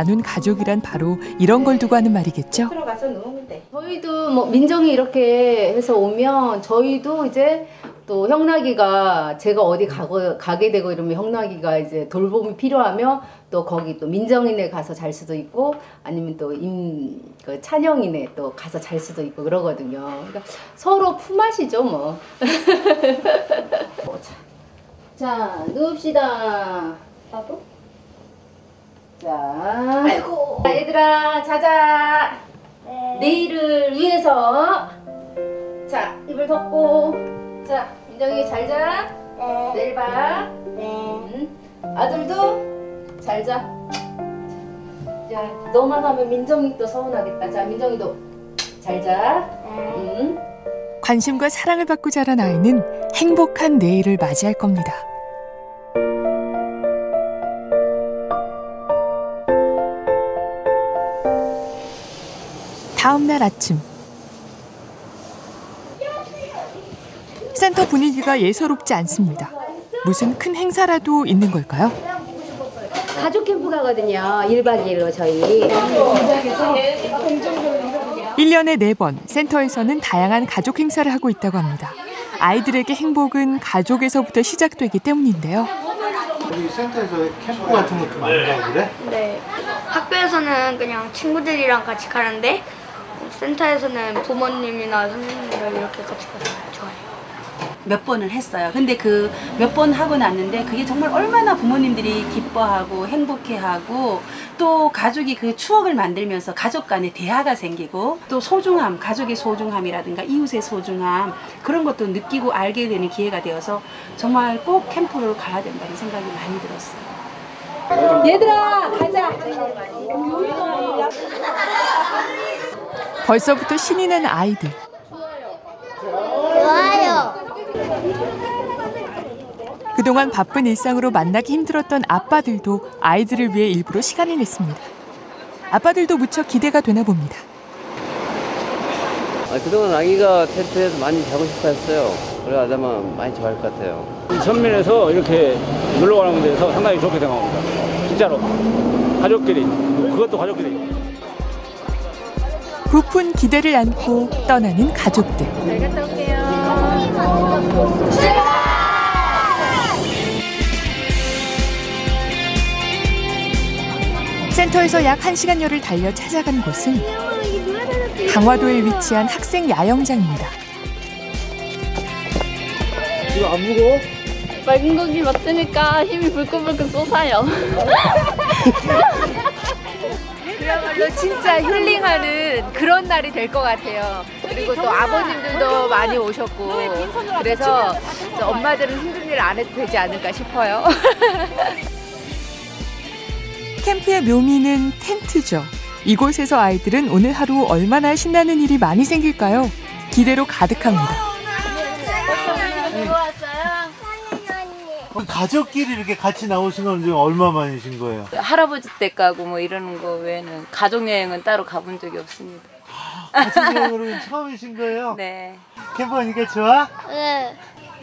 나눈 가족이란 바로 이런 걸 두고 하는 말이겠죠? 들어가서 누우면 돼. 저희도 뭐 민정이 이렇게 해서 오면 저희도 이제 또 형나기가 제가 어디 가고 가게 되고 이러면 형나기가 이제 돌봄이 필요하면 또 거기 또 민정이네 가서 잘 수도 있고 아니면 또임그 찬영이네 또 가서 잘 수도 있고 그러거든요. 그러니까 서로 품앗이죠 뭐. 자, 자 누웁시다. 나도? 자, 아이고. 자, 얘들아, 자자. 내일을 위해서. 자, 이불 덮고. 자, 민정이 잘 자. 네. 내일 봐. 네. 음. 아들도 잘 자. 자, 너만 하면 민정이 또 서운하겠다. 자, 민정이도 잘 자. 음. 관심과 사랑을 받고 자란 아이는 행복한 내일을 맞이할 겁니다. 다음 날 아침 센터 분위기가 예사롭지 않습니다. 무슨 큰 행사라도 있는 걸까요? 가족 캠프 가거든요. 1박 2일로 저희. 1년에 4번 센터에서는 다양한 가족 행사를 하고 있다고 합니다. 아이들에게 행복은 가족에서부터 시작되기 때문인데요. 우리 센터에서 캠프 같은 것도 많이 가고 그래? 네. 학교에서는 그냥 친구들이랑 같이 가는데 센터에서는 부모님이나 선생님이랑 이렇게 같이 가서 좋아해요. 몇 번을 했어요. 근데 그 몇 번 하고 났는데 그게 정말 얼마나 부모님들이 기뻐하고 행복해하고 또 가족이 그 추억을 만들면서 가족 간의 대화가 생기고 또 소중함, 가족의 소중함이라든가 이웃의 소중함 그런 것도 느끼고 알게 되는 기회가 되어서 정말 꼭 캠프를 가야 된다는 생각이 많이 들었어요. 얘들아, 가자. 벌써부터 신이 난 아이들. 좋아요. 그동안 바쁜 일상으로 만나기 힘들었던 아빠들도 아이들을 위해 일부러 시간을 냈습니다. 아빠들도 무척 기대가 되나 봅니다. 아, 그동안 아기가 텐트에서 많이 자고 싶어 했어요. 그래 아마 많이 좋아할 것 같아요. 이 전면에서 이렇게 놀러 가는 데서 상당히 좋게 생각합니다. 진짜로. 가족끼리. 그것도 가족끼리. 부푼 기대를 안고 떠나는 가족들. 잘 갔다 올게요. 센터에서 약 1시간여를 달려 찾아간 곳은 강화도에 위치한 학생 야영장입니다. 이거 안 무거워? 맑은 공기 맡으니까 힘이 불끈불끈 솟아요. 그야말로 진짜 힐링하는 그런 날이 될 것 같아요. 그리고 또 아버님들도 많이 오셨고 그래서 저 엄마들은 힘든 일 안 해도 되지 않을까 싶어요. 캠프의 묘미는 텐트죠. 이곳에서 아이들은 오늘 하루 얼마나 신나는 일이 많이 생길까요? 기대로 가득합니다. 그럼 가족끼리 이렇게 같이 나오신 건 지금 얼마 만이신 거예요? 할아버지 댁 가고 뭐 이러는 거 외에는 가족 여행은 따로 가본 적이 없습니다. 같은 경우는 처음이신 거예요? 네. 캠프 하니까 좋아? 네.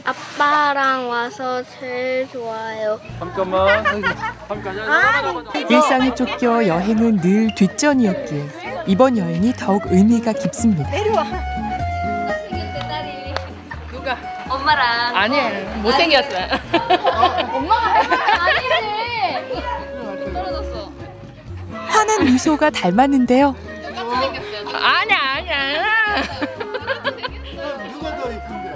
아빠랑 와서 제일 좋아요. 잠깐만. 잠깐만. 일상에 쫓겨 여행은 늘 뒷전이었기에 이번 여행이 더욱 의미가 깊습니다. 엄마랑 아니 못생겼어요. 환한 미소가 닮았는데요. 아니야 아니야. 누가 더 이쁜데요?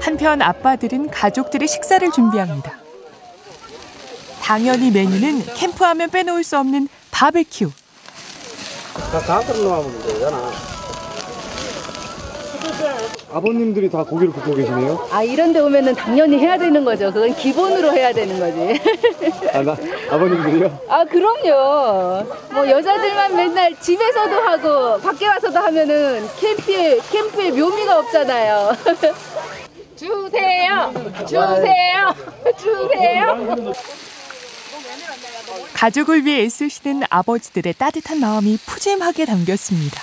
한편 아빠들은 가족들의 식사를 준비합니다. 당연히 메뉴는 캠프하면 빼놓을 수 없는 바베큐. 다 들어가면 되잖아. 아버님들이 다 고기를 굽고 계시네요. 아, 이런 데 오면은 당연히 해야 되는 거죠. 그건 기본으로 해야 되는 거지. 아, 나, 아버님들이요? 아, 그럼요. 뭐 여자들만 맨날 집에서도 하고 밖에 와서도 하면은 캠프에 캠프에 묘미가 없잖아요. 주세요. 주세요. 주세요. 가족을 위해 애쓰시는 아버지들의 따뜻한 마음이 푸짐하게 담겼습니다.